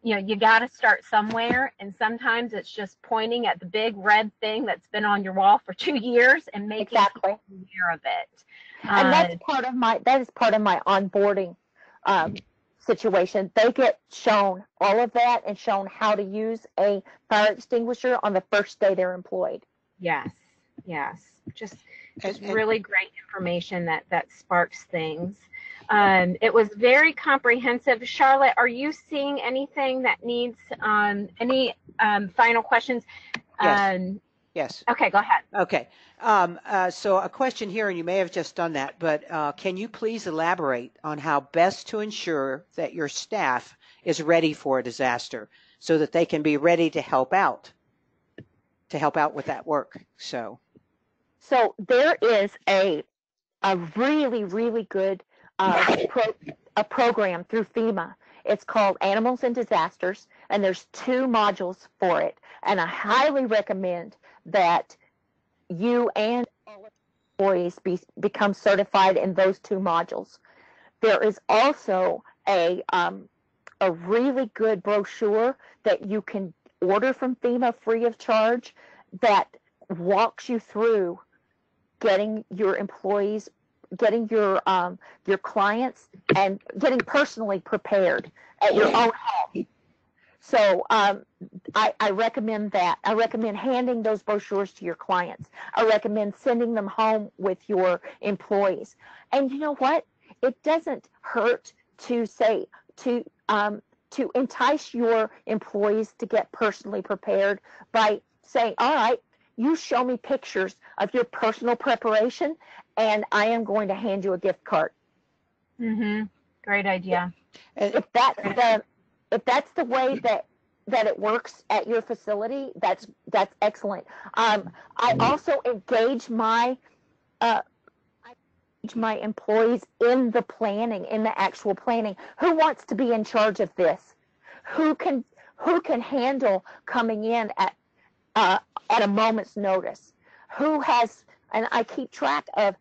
you know, you got to start somewhere. And sometimes it's just pointing at the big red thing that's been on your wall for two years and making
Exactly.
people aware of it.
and that's
Uh,
part of my that is part of my onboarding um, situation they get shown all of that and shown how to use a fire extinguisher on the first day they're employed
yes, yes, just just
And- and-
really great information that that sparks things. Um, it was very comprehensive. Charlotte, are you seeing anything that needs um, any um, final questions?
Yes.
Um,
Yes.
okay, go ahead.
Okay. Um, uh, so a question here, and you may have just done that, but uh, can you please elaborate on how best to ensure that your staff is ready for a disaster so that they can be ready to help out, to help out with that work? So,
so there is a a really really good uh, pro, a program through FEMA. It's called Animals and Disasters, and there's two modules for it. And I highly recommend that you and all employees be, become certified in those two modules. There is also a um, a really good brochure that you can order from FEMA free of charge that walks you through getting your employees, getting your um, your clients, and getting personally prepared at your own home. So um, I, I recommend that. I recommend handing those brochures to your clients. I recommend sending them home with your employees. And you know what? It doesn't hurt to say to um, to entice your employees to get personally prepared by saying, "All right, you show me pictures of your personal preparation, and I am going to hand you a gift card."
Mm-hmm. Great idea.
If that's the if that's the way that that it works at your facility, that's that's excellent. Um, I also engage my uh, I engage my employees in the planning, in the actual planning. Who wants to be in charge of this? Who can who can handle coming in at uh, at a moment's notice? Who has and I keep track of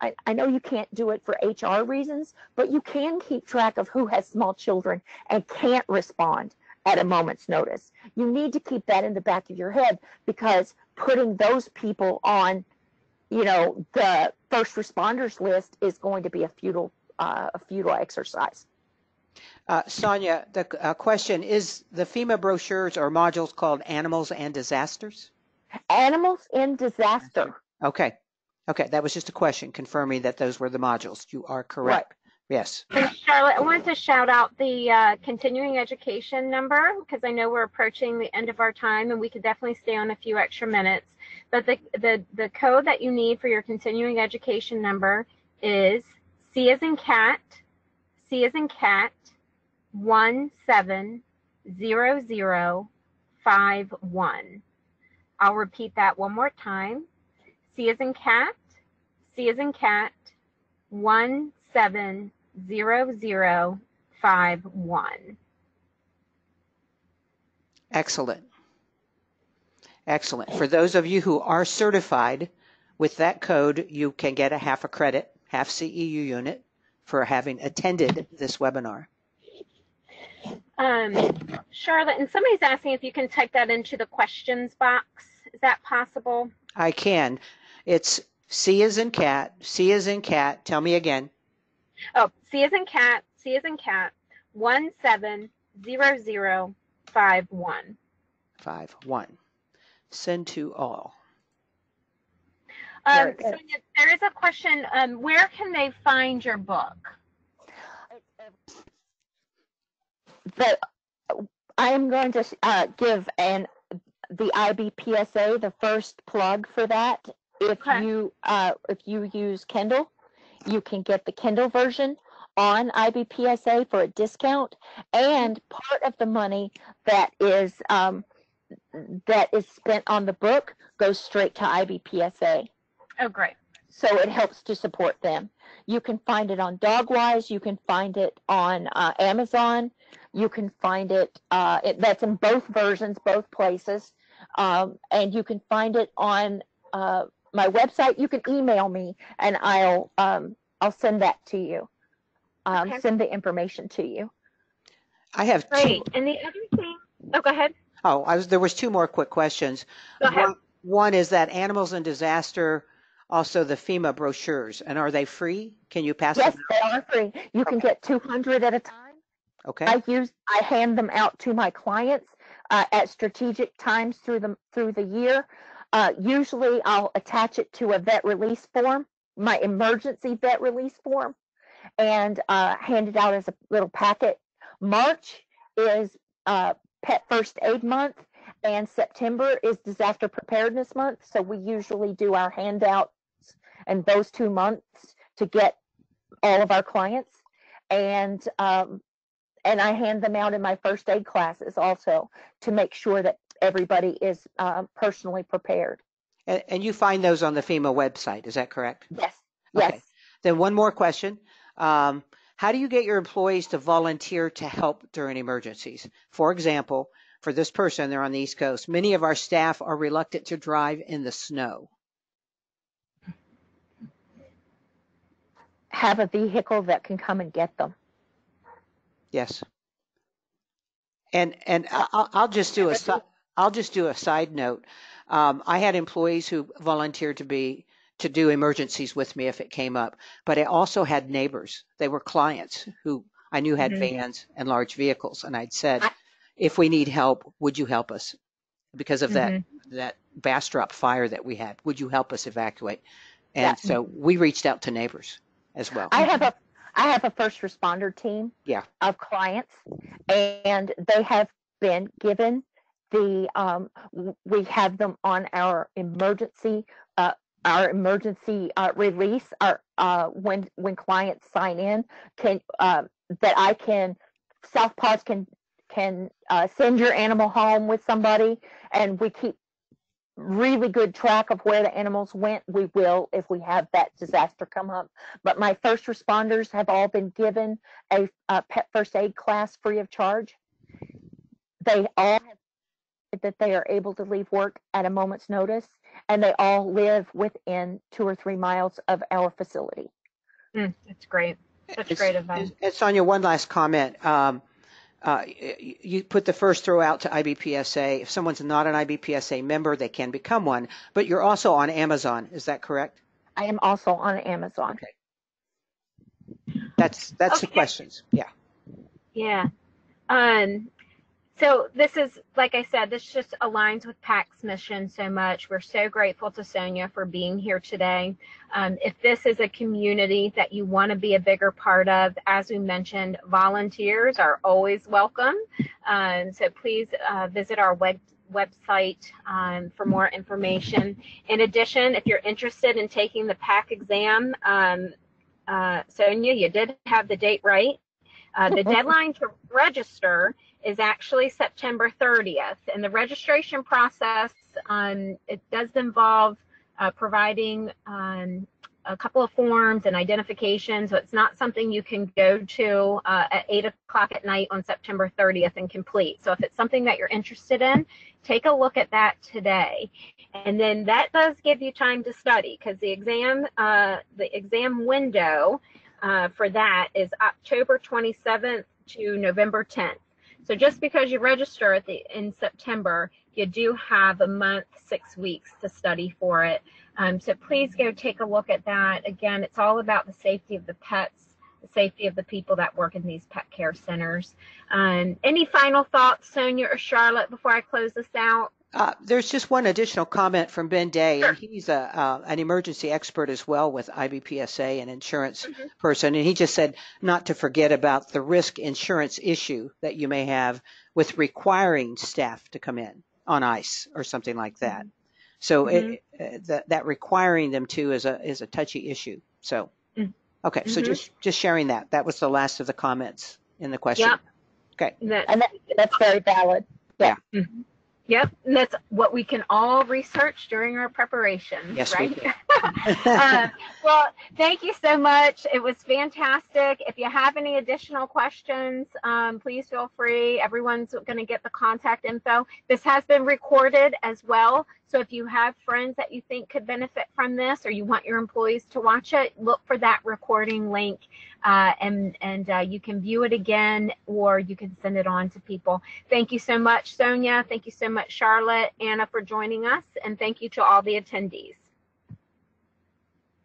I, I know you can't do it for HR reasons, but you can keep track of who has small children and can't respond at a moment's notice. You need to keep that in the back of your head because putting those people on, you know, the first responders list is going to be a futile, uh, a futile exercise.
Uh, Sonia, the uh, question is the FEMA brochures or modules called Animals and Disasters?
Animals in disaster.
Okay. Okay, that was just a question confirming that those were the modules. You are correct. Yes.
And Charlotte, I wanted to shout out the uh, continuing education number because I know we're approaching the end of our time and we could definitely stay on a few extra minutes. But the, the, the code that you need for your continuing education number is C as in cat, C as in cat, 170051. I'll repeat that one more time. C as in cat, C as in cat, 170051.
Excellent. Excellent. For those of you who are certified with that code, you can get a half a credit, half CEU unit for having attended this webinar.
Um, Charlotte, and somebody's asking if you can type that into the questions box. Is that possible?
I can. It's C is in cat, C is in cat. Tell me again.
Oh, C is in cat, C is in cat, 170051.
Five, one. Send to all.
Um,
Very.
Sonia, there is a question. Um, where can they find your book?
The I am going to uh, give an the IBPSA the first plug for that. If
Okay.
you uh, if you use Kindle, you can get the Kindle version on IBPSA for a discount, and part of the money that is um, that is spent on the book goes straight to IBPSA
Oh, great.
so it helps to support them. You can find it on Dogwise. You can find it on uh, Amazon. You can find it, uh, it. That's in both versions, both places, um, and you can find it on uh, my website. You can email me, and I'll um, I'll send that to you. Um,
Okay.
Send the information to you.
I have two.
Great. And the other thing, oh, go ahead.
Oh, I was, there was two more quick questions.
Go ahead.
One, one is that animals in disaster, also the FEMA brochures, and are they free? Can you pass
Yes,
them?
they are free. You can get 200 at a time.
Okay.
I use I hand them out to my clients uh, at strategic times through the through the year. Uh, usually, I'll attach it to a vet release form, my emergency vet release form, and uh, hand it out as a little packet. March is uh, Pet First Aid Month, and September is Disaster Preparedness Month. So we usually do our handouts in those two months to get all of our clients. And um, and I hand them out in my first aid classes also to make sure that everybody is um, personally prepared.
And, and you find those on the FEMA website, is that correct?
Yes,
Okay.
yes.
Then one more question. Um, how do you get your employees to volunteer to help during emergencies? For example, for this person, they're on the East Coast. Many of our staff are reluctant to drive in the snow.
Have a vehicle that can come and get them.
Yes. And and I'll, I'll just do a I'll just do a side note. Um, I had employees who volunteered to be to do emergencies with me if it came up, but I also had neighbors. They were clients who I knew had
Mhm.
vans and large vehicles, and I'd said,
I-
if we need help, would you help us? Because of that
Mm-hmm.
that Bastrop fire that we had, would you help us evacuate? And
Yeah.
so we reached out to neighbors as well.
I have a I have a first responder team
Yeah.
of clients, and they have been given the um, we have them on our emergency uh, our emergency uh, release our uh, when when clients sign in can uh, that I can South Paws can can uh, send your animal home with somebody, and we keep really good track of where the animals went. We will if we have that disaster come up but my first responders have all been given a, a pet first aid class free of charge. They all have said that they are able to leave work at a moment's notice, and they all live within two or three miles of our facility.
Mm, That's great. Such
It's-
great advice.
And Sonia, one last comment. Um, uh, you put the first throw out to IBPSA. If someone's not an IBPSA member, they can become one. But you're also on Amazon. Is that correct?
I am also on Amazon.
Okay. That's that's the questions. Yeah.
Yeah. Um, so this is, like I said, this just aligns with PAC's mission so much. We're so grateful to Sonia for being here today. Um, if this is a community that you want to be a bigger part of, as we mentioned, volunteers are always welcome. Um, so please uh, visit our web website um, for more information. In addition, if you're interested in taking the PAC exam, um, uh, Sonia, you did have the date right. Uh, the deadline to register is actually September 30th, and the registration process um, it does involve uh, providing um, a couple of forms and identification. So it's not something you can go to uh, at 8 o'clock at night on September 30th and complete. So if it's something that you're interested in, take a look at that today. And then that does give you time to study because the exam, uh, the exam window uh, for that is October 27th to November 10th. So just because you register at the in September, you do have a month, six weeks to study for it. Um, so please go take a look at that. Again, it's all about the safety of the pets, the safety of the people that work in these pet care centers. Um, any final thoughts, Sonia or Charlotte, before I close this out?
Uh, there's just one additional comment from Ben Day,
Sure.
and he's a uh, an emergency expert as well with IBPSA and insurance
Mhm.
person, and he just said not to forget about the risk insurance issue that you may have with requiring staff to come in on ice or something like that. So it, uh, that that requiring them to is a is a touchy issue. So
Mm.
okay, so
Mhm.
just just sharing that. That was the last of the comments in the question.
Yep.
Okay.
That-
And that, that's very valid.
Yep, and that's what we can all research during our preparation,
Yes, we
right?
can.
uh, well, thank you so much. It was fantastic. If you have any additional questions, um, please feel free. Everyone's going to get the contact info. This has been recorded as well. So if you have friends that you think could benefit from this or you want your employees to watch it, look for that recording link uh, and, and uh, you can view it again or you can send it on to people. Thank you so much, Sonia. Thank you so much, Charlotte, Anna, for joining us. And thank you to all the attendees.